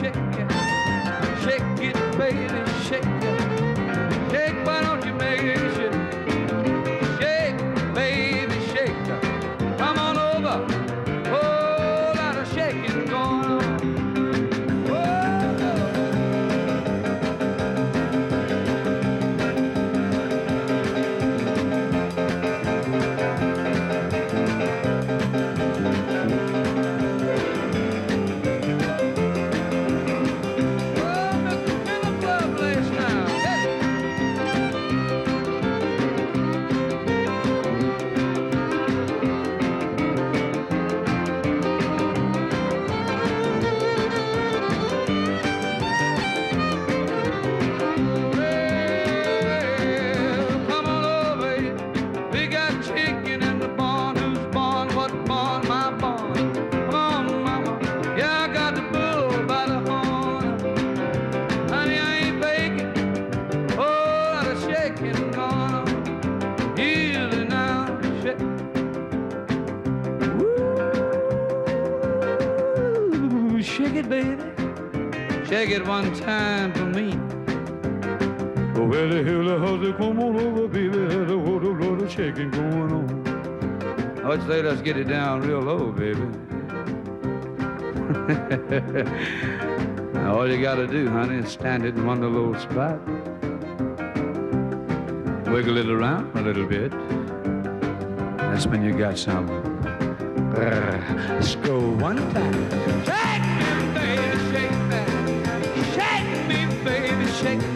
shake it. Shake it, baby, shake it. Lot of shaking going on. Easy now, shake. It, baby. Shake it one time for me. Oh, well, the hell, how's it come on over, baby? There's a whole lot of shaking going on. I'd say let's get it down real low, baby. now, all you gotta do, honey, is stand it in one little spot. Wiggle it around a little bit. That's when you got some. Let's go one time. Shake me, baby, shake me, Shake me, baby, shake